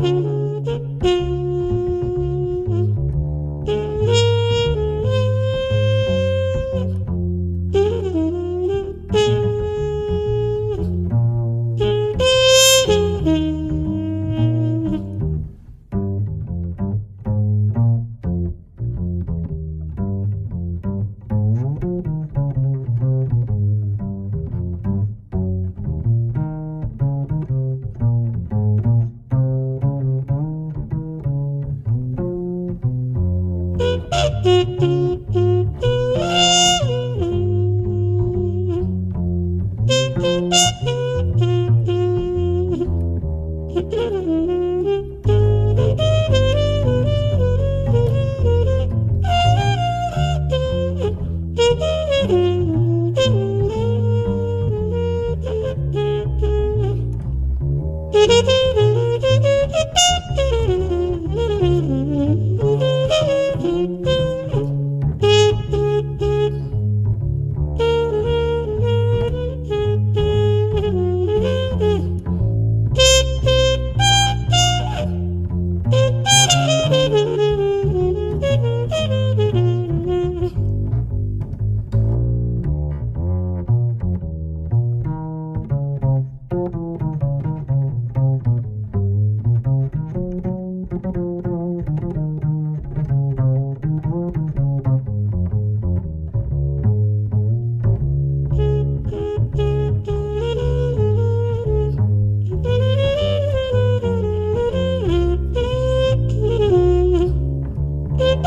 Thank you. Mm-hmm.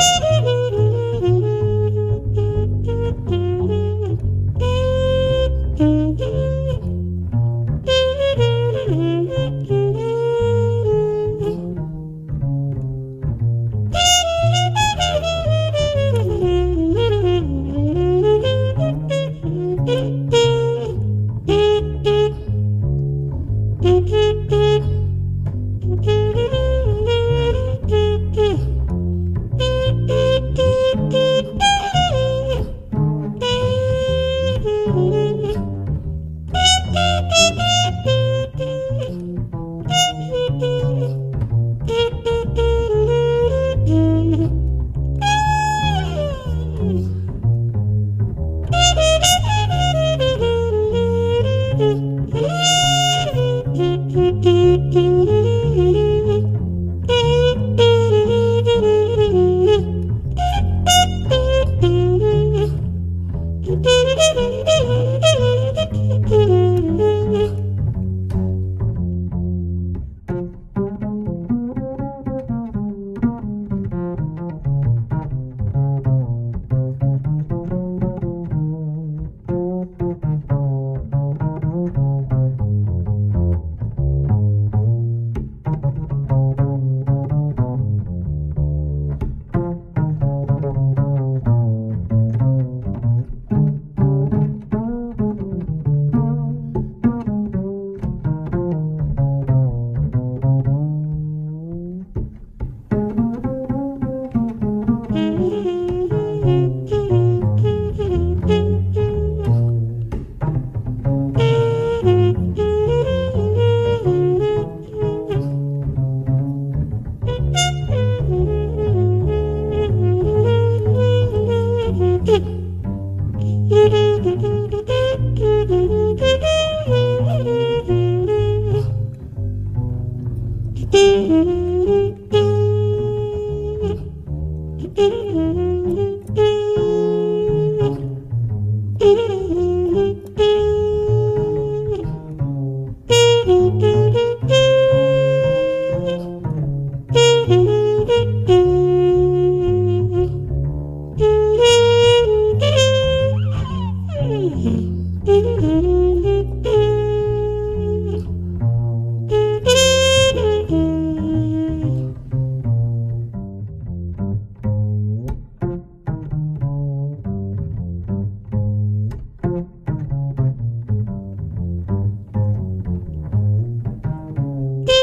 Beep, beep, beep. Mm-hmm.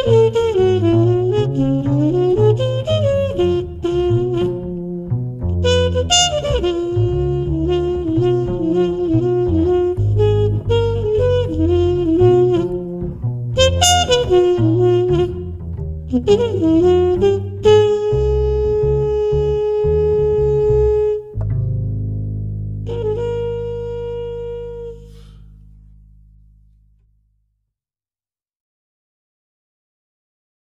Thank you.